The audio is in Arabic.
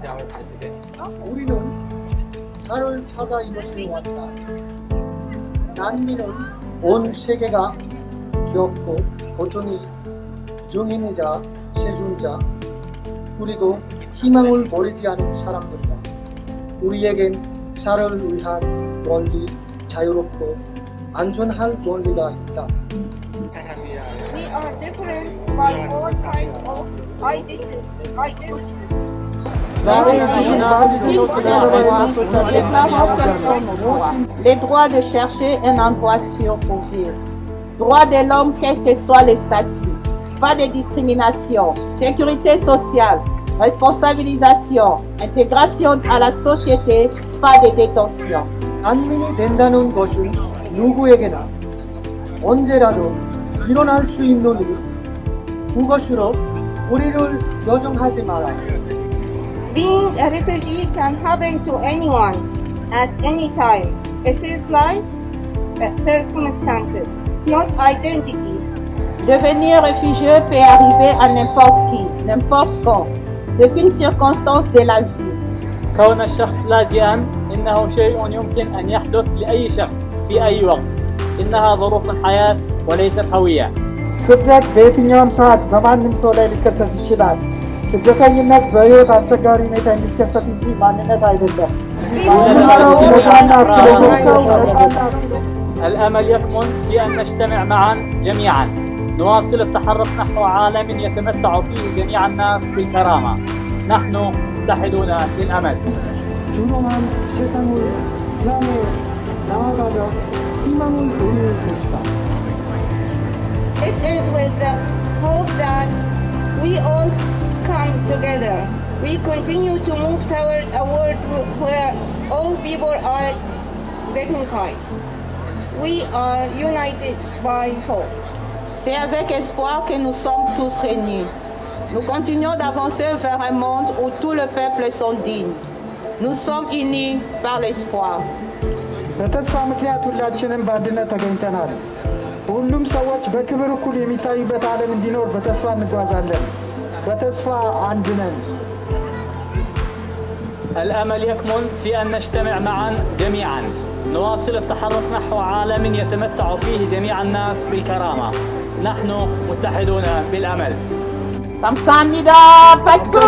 is our president. 우리는 살을 찾아 이곳에 왔다. 난민은 온 세계가 겪고 고통이 증인이자 세준자 그리고 희망을 버리지 않은 사람들이다. 우리에겐 살을 위한 권리, 자유롭고 안전할 권리가 있다. We are different by all kinds of identity. identity. Les droits de chercher un endroit sûr pour vivre. Droits de l'homme, quels que soient les statuts. Pas de discrimination. Sécurité sociale. Responsabilisation. Intégration à la société. Pas de détention. 난민이 된다는 것은 누구에게나 언제라도 일어날 수 있는 일. 그것으로 우리를 여정하지 마라. Being a refugee can happen to anyone at any time. It is like uh, circumstances, not identity. Devenir réfugié peut arriver à n'importe qui, n'importe quand. C'est une circonstance de la vie. كون الشخص لاجئا إنه شيء يمكن أن يحدث لأي شخص في أي وقت إنها ظروف الحياة وليست هوية ስደት በየትኛውም ሰዓት በማንም ሰው ላይ ሊከሰት ይችላል። ስደተኝነት በሕይወት አስቸጋሪ ሁኔታ የሚከሰት እንጂ ማንነት አይደለም። الأمل يكمن في أن نجتمع معا جميعا. نواصل التحرك نحو عالم يتمتع فيه جميع الناس بالكرامة. نحن متحدون للأمل. It is with the hope that we all come together. We continue to move toward a world where all people are dignified. We are united by hope. C'est avec espoir que nous sommes tous réunis. Nous continuons d'avancer vers un monde où tout le peuple sont dignes. Nous sommes unis par l'espoir. በተስፋ ምክንያት ሁላችንም በአንድነት ተገኝተናል። ሁሉም ሰዎች በክብር እኩል የሚታዩበት ዓለም እንዲኖር በተስፋ እንጓዛለን። وتصفى عن جنان الأمل يكمن في أن نجتمع معا جميعا نواصل التحرك نحو عالم يتمتع فيه جميع الناس بالكرامة نحن متحدون بالأمل 감사합니다. 박수.